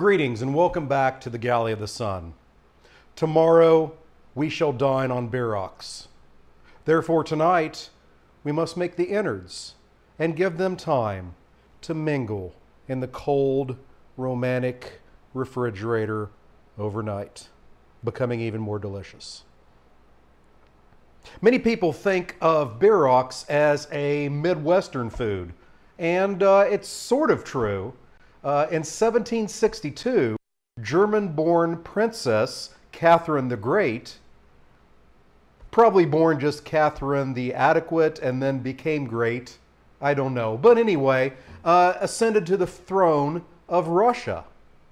Greetings and welcome back to the Galley of the Sun. Tomorrow we shall dine on bierocks. Therefore, tonight we must make the innards and give them time to mingle in the cold, romantic refrigerator overnight, becoming even more delicious. Many people think of bierocks as a Midwestern food, and uh, it's sort of true. Uh, in 1762, German born princess Catherine the Great, probably born just Catherine the Adequate and then became great, I don't know. But anyway, uh, ascended to the throne of Russia.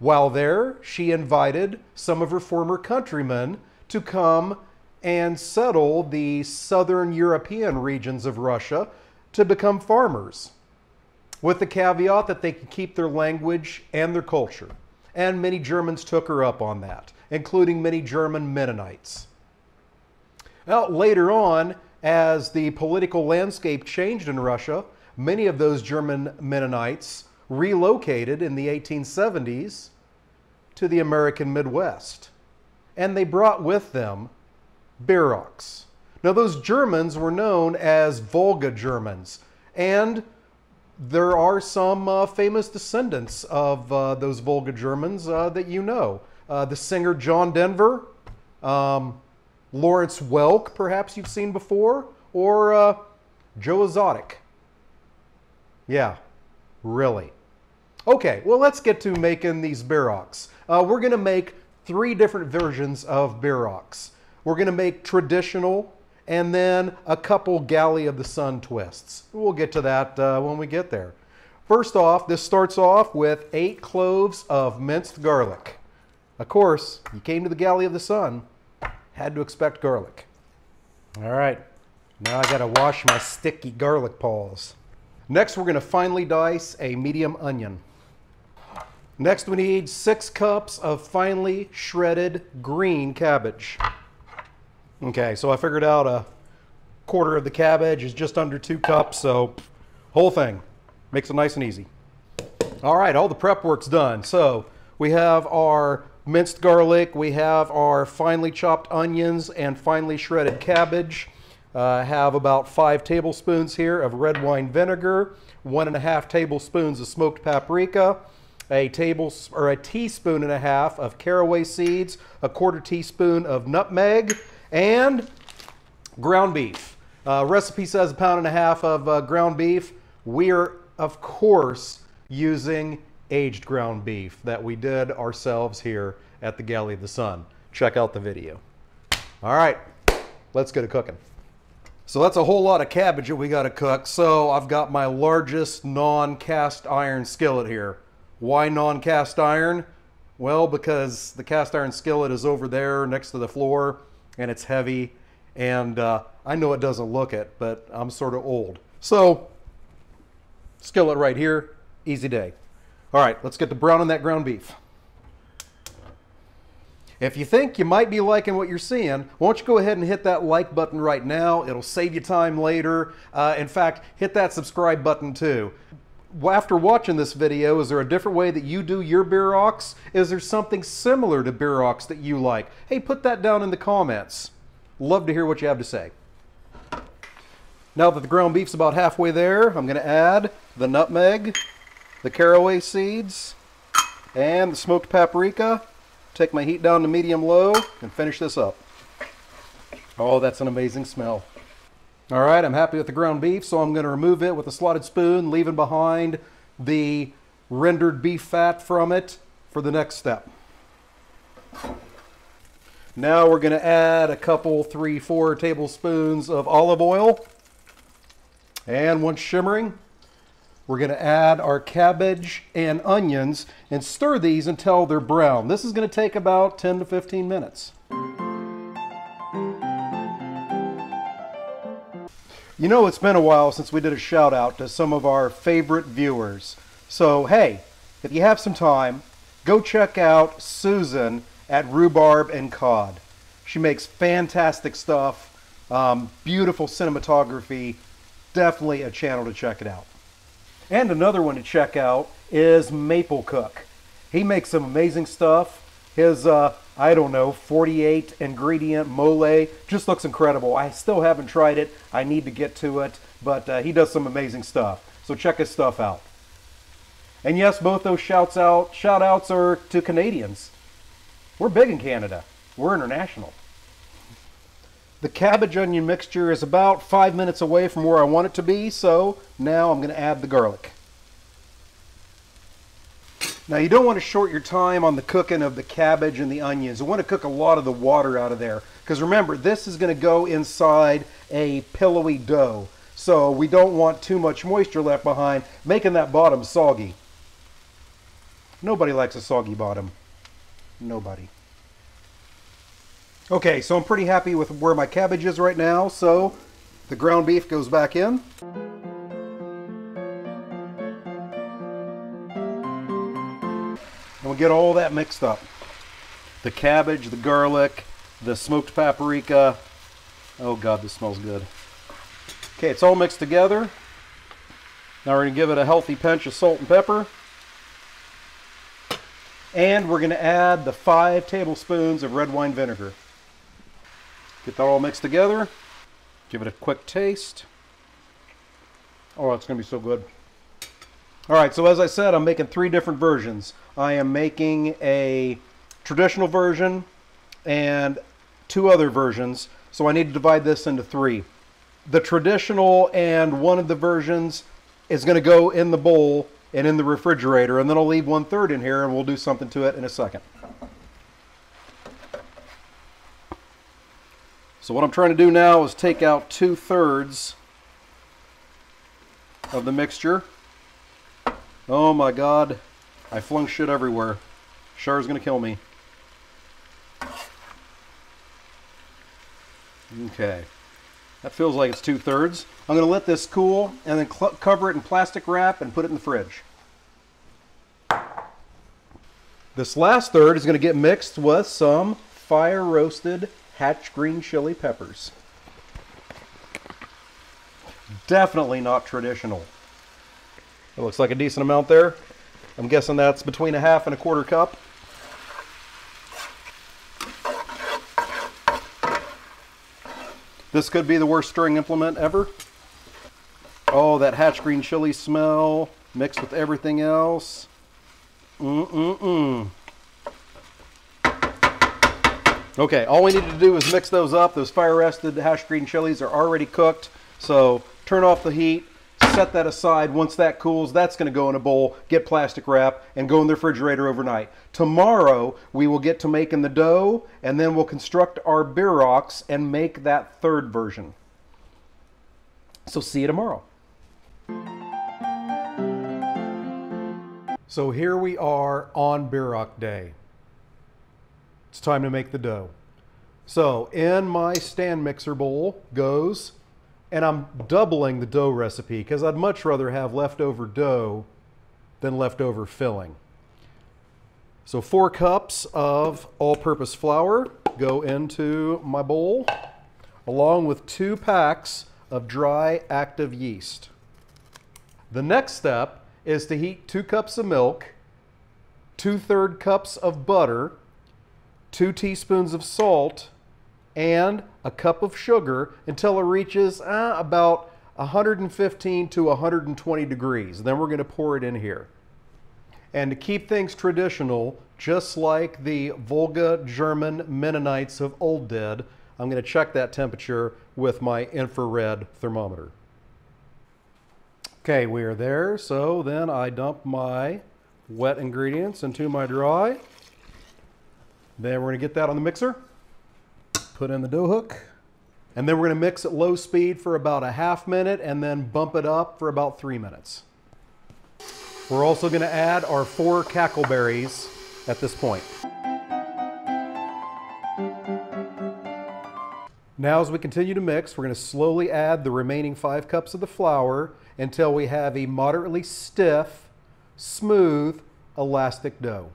While there, she invited some of her former countrymen to come and settle the southern European regions of Russia to become farmers with the caveat that they could keep their language and their culture. And many Germans took her up on that, including many German Mennonites. Now, later on, as the political landscape changed in Russia, many of those German Mennonites relocated in the 1870s to the American Midwest. And they brought with them bierocks. Now, those Germans were known as Volga Germans, and there are some uh, famous descendants of uh, those Volga Germans uh, that you know. Uh, the singer John Denver, um, Lawrence Welk, perhaps you've seen before, or uh, Joe Exotic. Yeah, really. Okay, well, let's get to making these bierocks. Uh, we're going to make three different versions of bierocks. We're going to make traditional and then a couple Galley of the Sun twists. We'll get to that uh, when we get there. First off, this starts off with eight cloves of minced garlic. Of course, you came to the Galley of the Sun, had to expect garlic. All right, now I gotta wash my sticky garlic paws. Next, we're gonna finely dice a medium onion. Next, we need six cups of finely shredded green cabbage. Okay, so I figured out a quarter of the cabbage is just under two cups, so whole thing. Makes it nice and easy. All right, all the prep work's done. So we have our minced garlic, we have our finely chopped onions and finely shredded cabbage. Uh, have about five tablespoons here of red wine vinegar, one and a half tablespoons of smoked paprika, a table or a teaspoon and a half of caraway seeds, a quarter teaspoon of nutmeg, and ground beef. Uh, recipe says a pound and a half of uh, ground beef. We are, of course, using aged ground beef that we did ourselves here at the Galley of the Sun. Check out the video. All right, let's get to cooking. So that's a whole lot of cabbage that we got to cook. So I've got my largest non-cast iron skillet here. Why non-cast iron? Well, because the cast iron skillet is over there next to the floor and it's heavy. And uh, I know it doesn't look it, but I'm sort of old. So, skillet right here, easy day. All right, let's get to browning that ground beef. If you think you might be liking what you're seeing, why don't you go ahead and hit that like button right now? It'll save you time later. Uh, in fact, hit that subscribe button too after watching this video, is there a different way that you do your bierocks? Is there something similar to bierocks that you like? Hey, put that down in the comments. Love to hear what you have to say. Now that the ground beef's about halfway there, I'm going to add the nutmeg, the caraway seeds, and the smoked paprika. Take my heat down to medium low and finish this up. Oh, that's an amazing smell. All right, I'm happy with the ground beef, so I'm going to remove it with a slotted spoon, leaving behind the rendered beef fat from it for the next step. Now we're going to add a couple, three, four tablespoons of olive oil. And once shimmering, we're going to add our cabbage and onions and stir these until they're brown. This is going to take about 10 to 15 minutes. You know, it's been a while since we did a shout out to some of our favorite viewers. So, hey, if you have some time, go check out Susan at Rhubarb and Cod. She makes fantastic stuff, um, beautiful cinematography. Definitely a channel to check it out. And another one to check out is Maple Cook. He makes some amazing stuff. His, uh, I don't know, 48 ingredient mole just looks incredible. I still haven't tried it. I need to get to it, but uh, he does some amazing stuff. So check his stuff out. And yes, both those shouts out, shout outs are to Canadians. We're big in Canada. We're international. The cabbage onion mixture is about five minutes away from where I want it to be, so now I'm going to add the garlic. Now you don't want to short your time on the cooking of the cabbage and the onions. You want to cook a lot of the water out of there. Because remember, this is going to go inside a pillowy dough. So we don't want too much moisture left behind, making that bottom soggy. Nobody likes a soggy bottom. Nobody. Okay, so I'm pretty happy with where my cabbage is right now, so the ground beef goes back in. Get all that mixed up. The cabbage, the garlic, the smoked paprika. Oh God, this smells good. Okay, it's all mixed together. Now we're to give it a healthy pinch of salt and pepper. And we're going to add the five tablespoons of red wine vinegar. Get that all mixed together. Give it a quick taste. Oh, it's going to be so good. All right, so as I said, I'm making three different versions. I am making a traditional version and two other versions. So I need to divide this into three. The traditional and one of the versions is going to go in the bowl and in the refrigerator. And then I'll leave one third in here and we'll do something to it in a second. So what I'm trying to do now is take out two thirds of the mixture. Oh my God, I flung shit everywhere. Char's gonna kill me. Okay, that feels like it's two thirds. I'm gonna let this cool and then cover it in plastic wrap and put it in the fridge. This last third is gonna get mixed with some fire roasted hatch green chili peppers. Definitely not traditional. It looks like a decent amount there. I'm guessing that's between a half and a quarter cup. This could be the worst stirring implement ever. Oh, that hatch green chili smell mixed with everything else. Mm-mm-mm. Okay, all we need to do is mix those up. Those fire rested hatch green chilies are already cooked. So turn off the heat, set that aside. Once that cools, that's going to go in a bowl, get plastic wrap, and go in the refrigerator overnight. Tomorrow, we will get to making the dough, and then we'll construct our bierocks and make that third version. So see you tomorrow. So here we are on Bierock Day. It's time to make the dough. So in my stand mixer bowl goes, and I'm doubling the dough recipe because I'd much rather have leftover dough than leftover filling. So four cups of all-purpose flour go into my bowl along with two packs of dry active yeast. The next step is to heat two cups of milk, two-third cups of butter, two teaspoons of salt, and a cup of sugar until it reaches uh, about 115 to 120 degrees. Then we're going to pour it in here. And to keep things traditional, just like the Volga German Mennonites of old did, I'm going to check that temperature with my infrared thermometer. Okay, we are there. So then I dump my wet ingredients into my dry. Then we're going to get that on the mixer, put in the dough hook, and then we're going to mix at low speed for about a half minute and then bump it up for about three minutes. We're also going to add our four cackleberries at this point. Now as we continue to mix, we're going to slowly add the remaining five cups of the flour until we have a moderately stiff, smooth, elastic dough.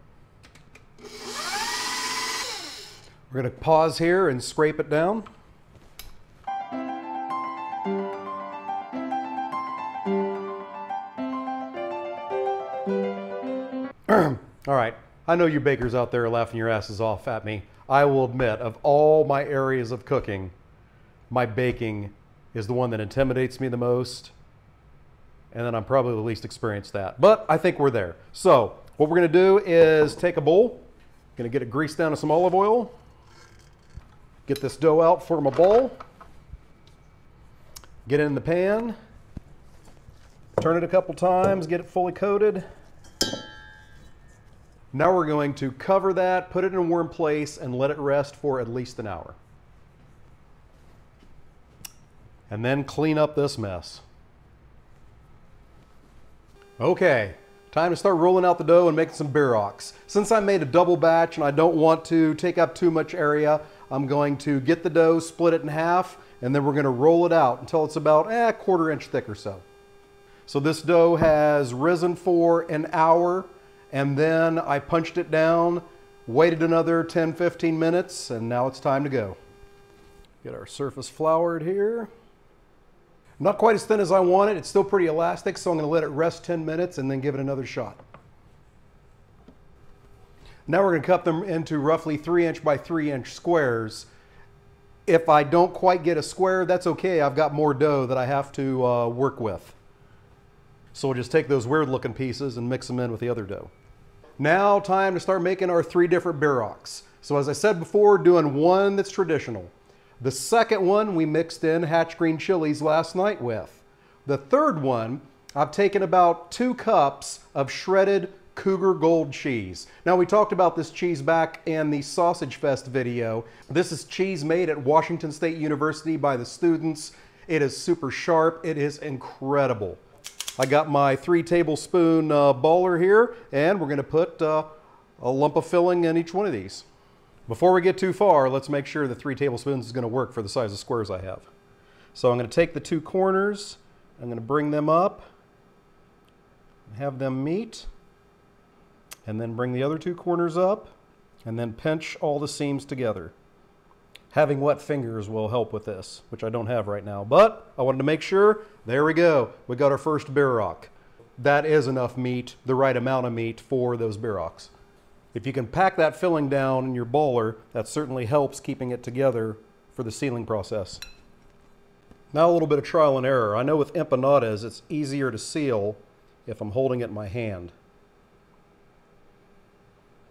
We're going to pause here and scrape it down. All right, I know you bakers out there are laughing your asses off at me. I will admit, of all my areas of cooking, my baking is the one that intimidates me the most. And then I'm probably the least experienced at. But I think we're there. So, what we're going to do is take a bowl, going to get it greased down with some olive oil, get this dough out, form a ball, get it in the pan, turn it a couple times, get it fully coated. Now we're going to cover that, put it in a warm place, and let it rest for at least an hour. And then clean up this mess. Okay, time to start rolling out the dough and making some bierocks. Since I made a double batch and I don't want to take up too much area, I'm going to get the dough, split it in half, and then we're going to roll it out until it's about eh, a quarter inch thick or so. So this dough has risen for an hour and then I punched it down, waited another 10, 15 minutes, and now it's time to go. Get our surface floured here. Not quite as thin as I want it. It's still pretty elastic, so I'm going to let it rest 10 minutes and then give it another shot. Now we're going to cut them into roughly 3 inch by 3 inch squares. If I don't quite get a square, that's okay. I've got more dough that I have to uh, work with. So we'll just take those weird looking pieces and mix them in with the other dough. Now time to start making our three different bierocks. So as I said before, doing one that's traditional. The second one we mixed in hatch green chilies last night with. The third one, I've taken about two cups of shredded Cougar Gold cheese. Now we talked about this cheese back in the Sausage Fest video. This is cheese made at Washington State University by the students. It is super sharp. It is incredible. I got my three tablespoon uh, baller here, and we're going to put uh, a lump of filling in each one of these. Before we get too far, let's make sure the three tablespoons is going to work for the size of squares I have. So I'm going to take the two corners, I'm going to bring them up, have them meet, and then bring the other two corners up, and then pinch all the seams together. Having wet fingers will help with this, which I don't have right now. But I wanted to make sure, there we go. We got our first bierock. That is enough meat, the right amount of meat for those bierocks. If you can pack that filling down in your baller, that certainly helps keeping it together for the sealing process. Now a little bit of trial and error. I know with empanadas it's easier to seal if I'm holding it in my hand.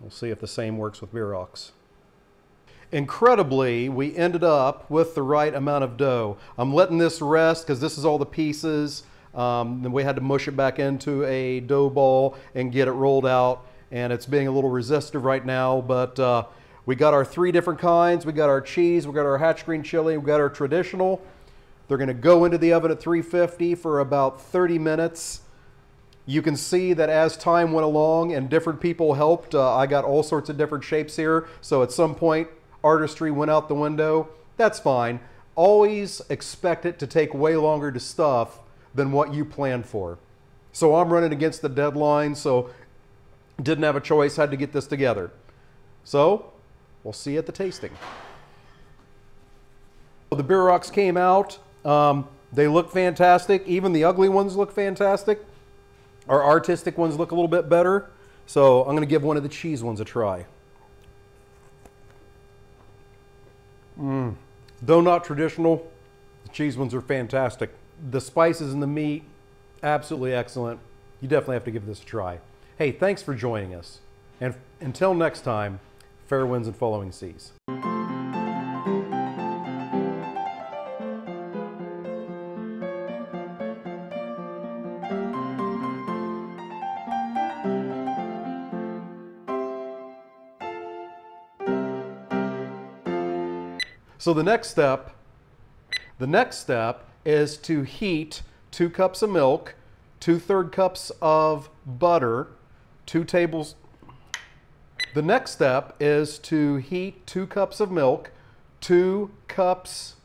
We'll see if the same works with bierocks. Incredibly, we ended up with the right amount of dough. I'm letting this rest because this is all the pieces. Um, then we had to mush it back into a dough ball and get it rolled out. And it's being a little resistive right now, but uh, we got our three different kinds. We got our cheese, we got our hatch green chili, we got our traditional. They're gonna go into the oven at 350 for about 30 minutes. You can see that as time went along and different people helped, uh, I got all sorts of different shapes here. So at some point, artistry went out the window, that's fine. Always expect it to take way longer to stuff than what you planned for. So I'm running against the deadline, so didn't have a choice, had to get this together. So we'll see at the tasting. The bierocks came out. Um, they look fantastic. Even the ugly ones look fantastic. Our artistic ones look a little bit better. So I'm going to give one of the cheese ones a try. Mm. Though not traditional, the cheese ones are fantastic. The spices and the meat, absolutely excellent. You definitely have to give this a try. Hey, thanks for joining us. And until next time, fair winds and following seas. So the next step, the next step is to heat two cups of milk, two third cups of butter, two tables. The next step is to heat two cups of milk, two cups